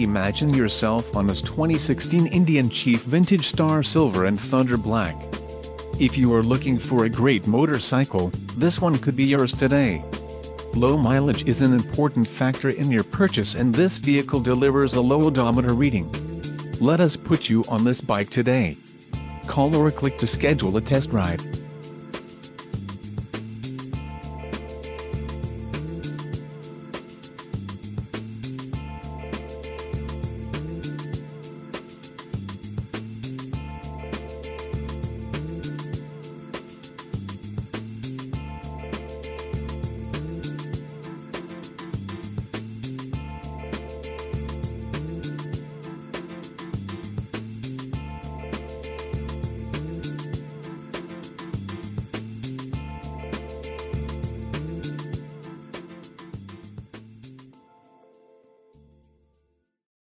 Imagine yourself on this 2016 Indian Chief Vintage Star Silver and Thunder Black. If you are looking for a great motorcycle, this one could be yours today. Low mileage is an important factor in your purchase and this vehicle delivers a low odometer reading. Let us put you on this bike today. Call or click to schedule a test ride.